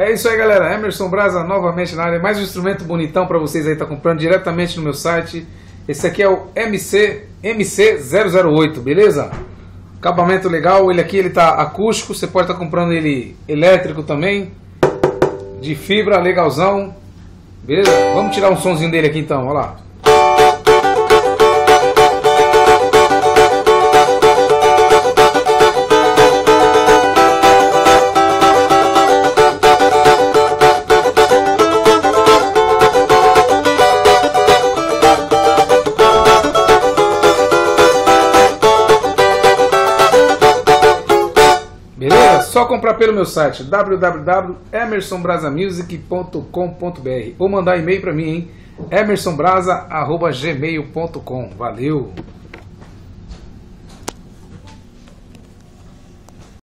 É isso aí, galera. Emerson Brasa novamente na área. Mais um instrumento bonitão para vocês aí tá comprando diretamente no meu site. Esse aqui é o MC MC008, beleza? Acabamento legal. Ele aqui ele tá acústico. Você pode estar tá comprando ele elétrico também, de fibra, legalzão. Beleza? Vamos tirar um sonzinho dele aqui então. Olha lá. Só comprar pelo meu site www.emersonbrasamusic.com.br ou mandar e-mail para mim em emersonbrasa.gmail.com. Valeu!